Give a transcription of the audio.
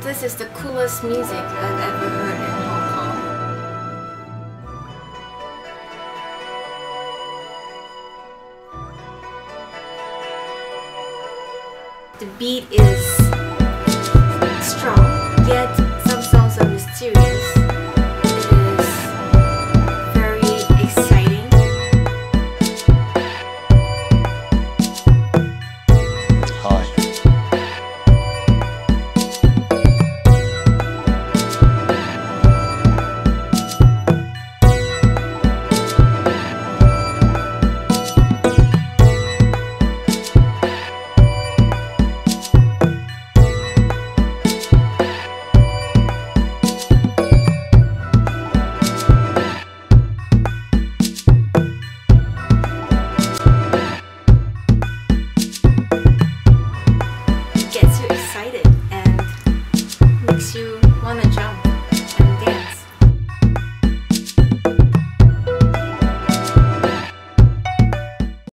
This is the coolest music I've ever heard in Hong Kong. The beat is